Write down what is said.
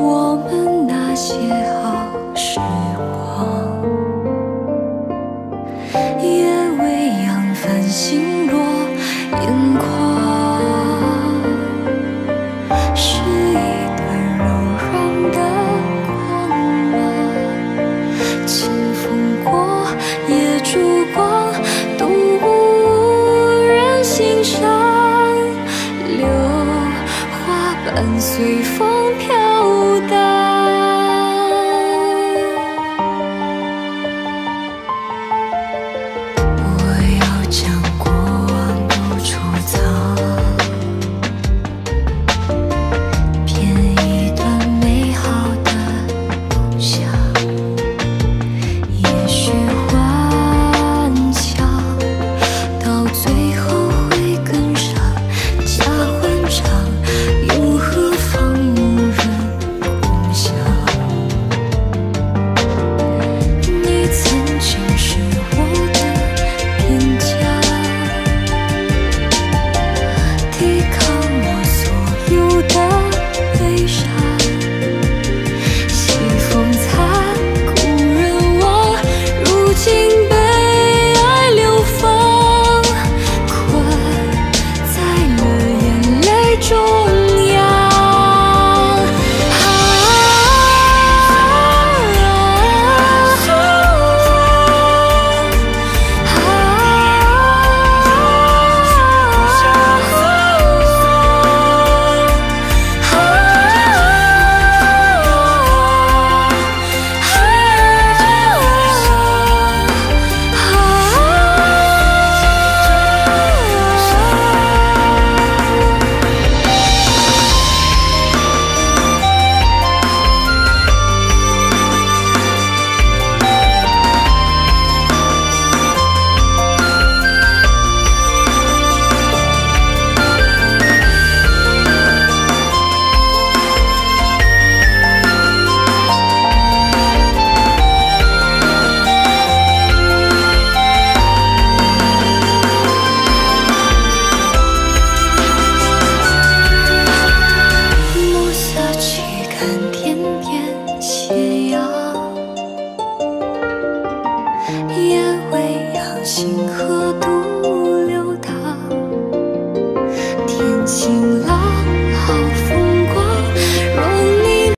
我们那些好时光夜未央繁星随风飘